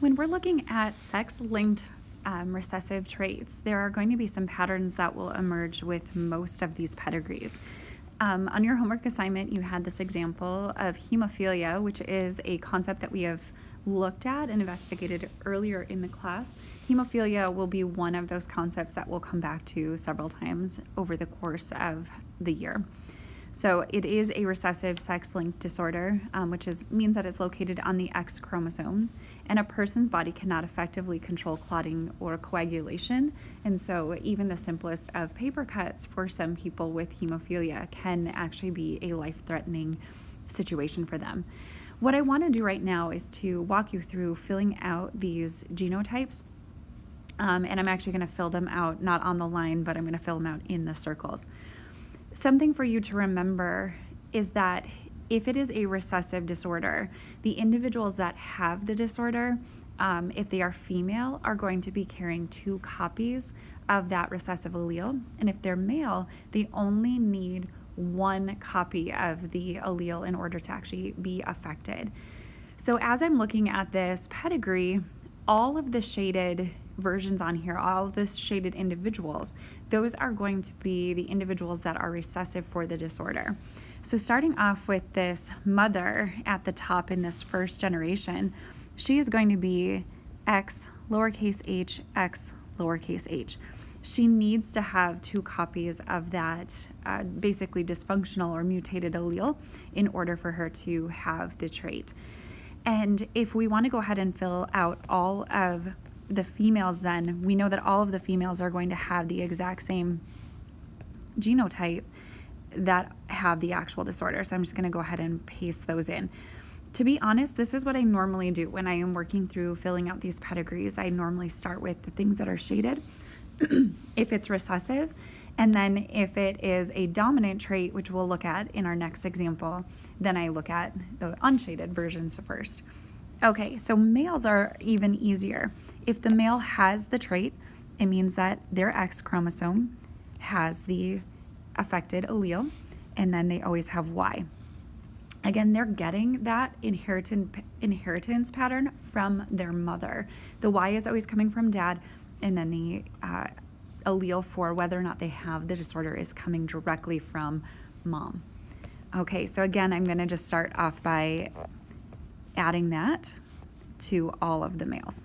When we're looking at sex linked um, recessive traits, there are going to be some patterns that will emerge with most of these pedigrees. Um, on your homework assignment, you had this example of hemophilia, which is a concept that we have looked at and investigated earlier in the class. Hemophilia will be one of those concepts that we'll come back to several times over the course of the year. So it is a recessive sex-linked disorder, um, which is means that it's located on the X chromosomes, and a person's body cannot effectively control clotting or coagulation. And so even the simplest of paper cuts for some people with hemophilia can actually be a life-threatening situation for them. What I want to do right now is to walk you through filling out these genotypes. Um, and I'm actually going to fill them out, not on the line, but I'm going to fill them out in the circles. Something for you to remember is that if it is a recessive disorder, the individuals that have the disorder, um, if they are female, are going to be carrying two copies of that recessive allele. And if they're male, they only need one copy of the allele in order to actually be affected. So as I'm looking at this pedigree, all of the shaded versions on here, all the shaded individuals, those are going to be the individuals that are recessive for the disorder. So starting off with this mother at the top in this first generation, she is going to be X lowercase h, X lowercase h she needs to have two copies of that uh, basically dysfunctional or mutated allele in order for her to have the trait. And if we want to go ahead and fill out all of the females, then we know that all of the females are going to have the exact same genotype that have the actual disorder. So I'm just going to go ahead and paste those in. To be honest, this is what I normally do when I am working through filling out these pedigrees. I normally start with the things that are shaded if it's recessive, and then if it is a dominant trait, which we'll look at in our next example, then I look at the unshaded versions first. Okay, so males are even easier. If the male has the trait, it means that their X chromosome has the affected allele, and then they always have Y. Again, they're getting that inheritance, inheritance pattern from their mother. The Y is always coming from dad, and then the uh, allele for whether or not they have the disorder is coming directly from mom. Okay, so again, I'm going to just start off by adding that to all of the males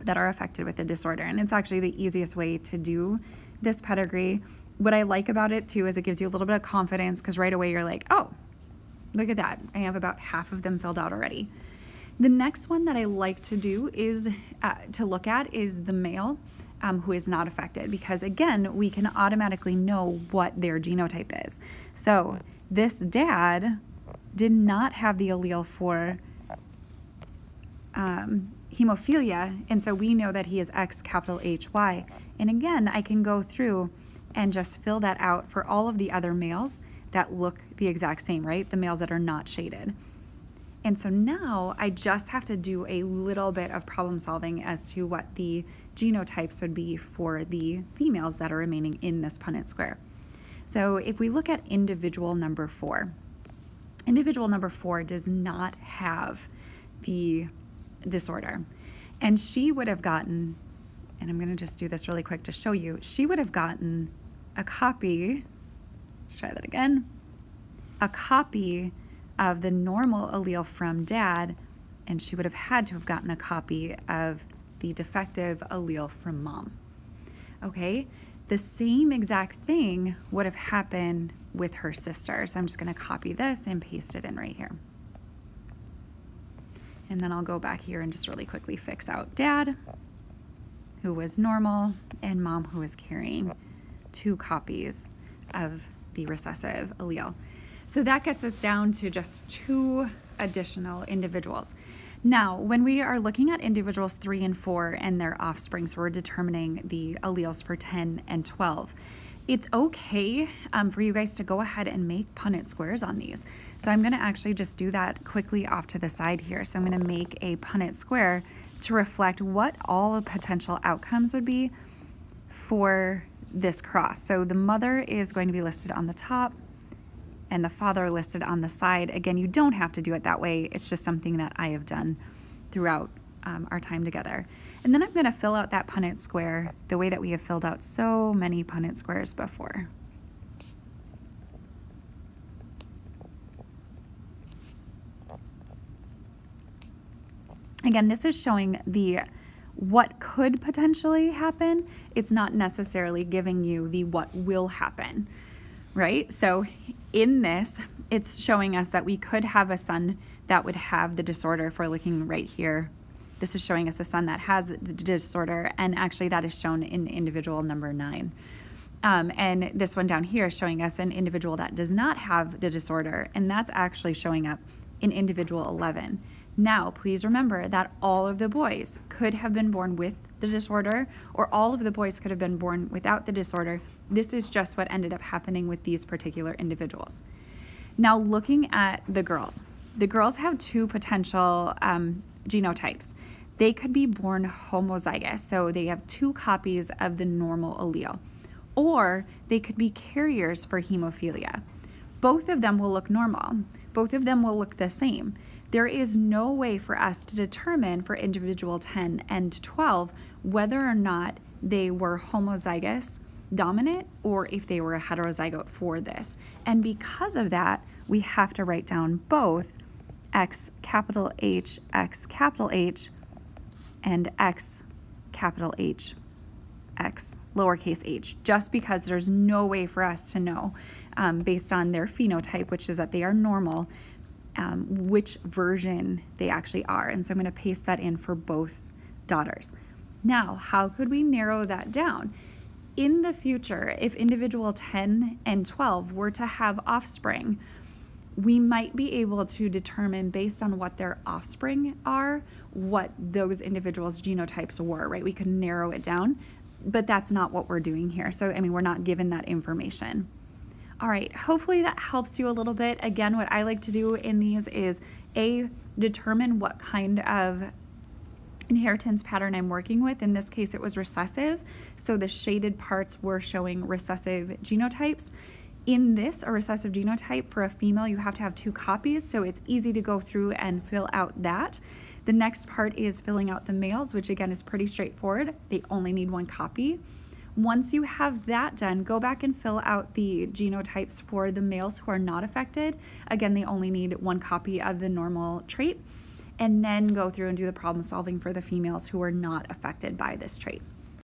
that are affected with the disorder. And it's actually the easiest way to do this pedigree. What I like about it too is it gives you a little bit of confidence because right away you're like, oh, look at that. I have about half of them filled out already. The next one that I like to do is uh, to look at is the male um, who is not affected because again, we can automatically know what their genotype is. So this dad did not have the allele for um, hemophilia, and so we know that he is X capital HY. And again, I can go through and just fill that out for all of the other males that look the exact same, right? The males that are not shaded. And so now I just have to do a little bit of problem solving as to what the genotypes would be for the females that are remaining in this Punnett square. So if we look at individual number four, individual number four does not have the disorder. And she would have gotten, and I'm going to just do this really quick to show you, she would have gotten a copy, let's try that again, a copy of the normal allele from dad, and she would have had to have gotten a copy of the defective allele from mom. Okay, the same exact thing would have happened with her sister. So I'm just going to copy this and paste it in right here. And then I'll go back here and just really quickly fix out dad, who was normal, and mom, who was carrying two copies of the recessive allele. So that gets us down to just two additional individuals. Now, when we are looking at individuals three and four and their offspring, so we're determining the alleles for 10 and 12, it's okay um, for you guys to go ahead and make Punnett squares on these. So I'm going to actually just do that quickly off to the side here. So I'm going to make a Punnett square to reflect what all the potential outcomes would be for this cross. So the mother is going to be listed on the top, and the father listed on the side. Again, you don't have to do it that way. It's just something that I have done throughout um, our time together. And then I'm going to fill out that Punnett square the way that we have filled out so many Punnett squares before. Again, this is showing the what could potentially happen. It's not necessarily giving you the what will happen, right? So in this, it's showing us that we could have a son that would have the disorder if we're looking right here. This is showing us a son that has the disorder, and actually that is shown in individual number nine. Um, and this one down here is showing us an individual that does not have the disorder, and that's actually showing up in individual 11. Now, please remember that all of the boys could have been born with the disorder, or all of the boys could have been born without the disorder. This is just what ended up happening with these particular individuals. Now, looking at the girls, the girls have two potential um, genotypes. They could be born homozygous, so they have two copies of the normal allele, or they could be carriers for hemophilia. Both of them will look normal, both of them will look the same. There is no way for us to determine for individual 10 and 12 whether or not they were homozygous dominant or if they were a heterozygote for this. And because of that, we have to write down both X capital H, X capital H, and X capital H, X lowercase h, just because there's no way for us to know um, based on their phenotype, which is that they are normal, um, which version they actually are. And so I'm going to paste that in for both daughters. Now, how could we narrow that down? In the future, if individual 10 and 12 were to have offspring, we might be able to determine based on what their offspring are what those individuals' genotypes were, right? We could narrow it down, but that's not what we're doing here. So, I mean, we're not given that information. All right, hopefully that helps you a little bit. Again, what I like to do in these is A, determine what kind of inheritance pattern I'm working with. In this case, it was recessive. So the shaded parts were showing recessive genotypes. In this, a recessive genotype for a female, you have to have two copies. So it's easy to go through and fill out that. The next part is filling out the males, which again is pretty straightforward. They only need one copy. Once you have that done, go back and fill out the genotypes for the males who are not affected. Again, they only need one copy of the normal trait. And then go through and do the problem solving for the females who are not affected by this trait.